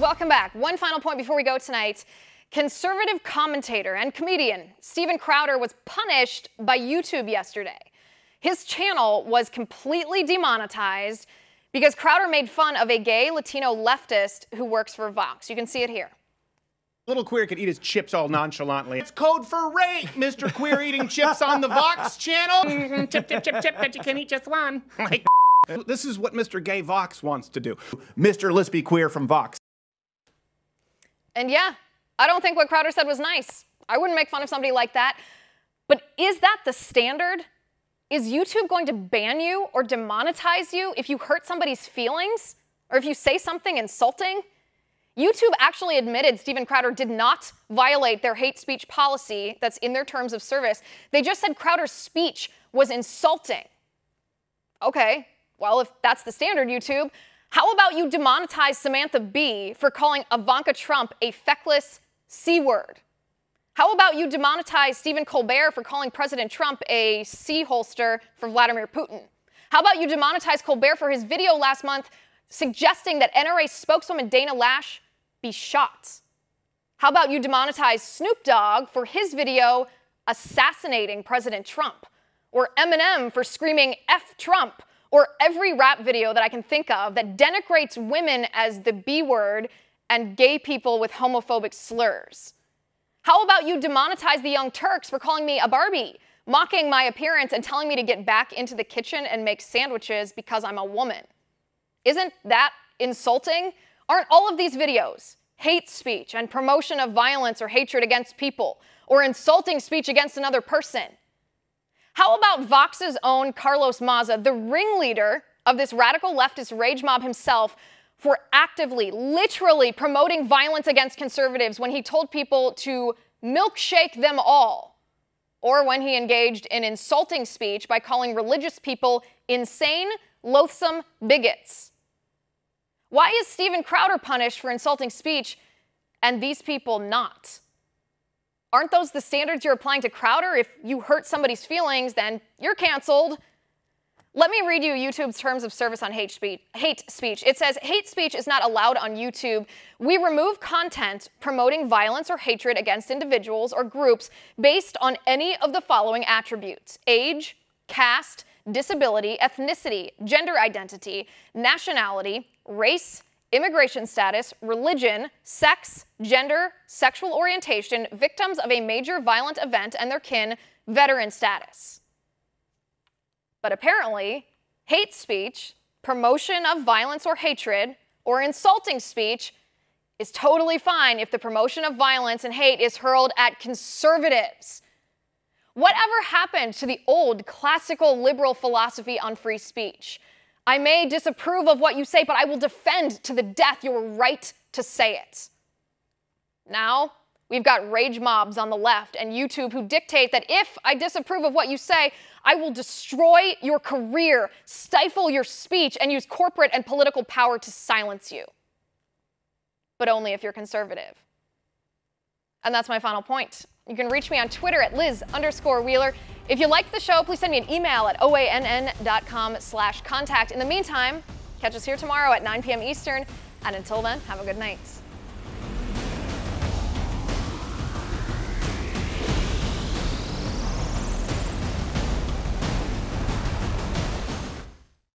welcome back. One final point before we go tonight. Conservative commentator and comedian Steven Crowder was punished by YouTube yesterday. His channel was completely demonetized because Crowder made fun of a gay Latino leftist who works for Vox. You can see it here. Little queer could eat his chips all nonchalantly. It's code for rape, Mr. Queer eating chips on the Vox channel. Mm-hmm. chip, chip, chip, chip, but you can eat just one. Like, this is what Mr. Gay Vox wants to do. Mr. Lispy Queer from Vox. And yeah, I don't think what Crowder said was nice. I wouldn't make fun of somebody like that. But is that the standard? Is YouTube going to ban you or demonetize you if you hurt somebody's feelings or if you say something insulting? YouTube actually admitted Steven Crowder did not violate their hate speech policy that's in their terms of service. They just said Crowder's speech was insulting. Okay, well, if that's the standard, YouTube, how about you demonetize Samantha Bee for calling Ivanka Trump a feckless C word? How about you demonetize Stephen Colbert for calling President Trump a C holster for Vladimir Putin? How about you demonetize Colbert for his video last month suggesting that NRA spokeswoman Dana Loesch be shot? How about you demonetize Snoop Dogg for his video assassinating President Trump? Or Eminem for screaming F Trump? Or every rap video that I can think of that denigrates women as the B word and gay people with homophobic slurs? How about you demonetize the Young Turks for calling me a Barbie, mocking my appearance and telling me to get back into the kitchen and make sandwiches because I'm a woman? Isn't that insulting? Aren't all of these videos hate speech and promotion of violence or hatred against people or insulting speech against another person? How about Vox's own Carlos Maza, the ringleader of this radical leftist rage mob himself, for actively, literally promoting violence against conservatives when he told people to milkshake them all, or when he engaged in insulting speech by calling religious people insane, loathsome bigots. Why is Steven Crowder punished for insulting speech and these people not? Aren't those the standards you're applying to Crowder? If you hurt somebody's feelings, then you're canceled. Let me read you YouTube's terms of service on hate speech. Hate speech. It says hate speech is not allowed on YouTube. We remove content promoting violence or hatred against individuals or groups based on any of the following attributes: age, caste, disability, ethnicity, gender identity, nationality, race, immigration status, religion, sex, gender, sexual orientation, victims of a major violent event and their kin, veteran status. But apparently, hate speech, promotion of violence or hatred, or insulting speech is totally fine if the promotion of violence and hate is hurled at conservatives. Whatever happened to the old classical liberal philosophy on free speech? I may disapprove of what you say, but I will defend to the death your right to say it. Now, we've got rage mobs on the left and YouTube who dictate that if I disapprove of what you say, I will destroy your career, stifle your speech, and use corporate and political power to silence you. But only if you're conservative. And that's my final point. You can reach me on Twitter at Liz underscore Wheeler. If you like the show, please send me an email at oann.com slash contact. In the meantime, catch us here tomorrow at 9 p.m. Eastern. And until then, have a good night.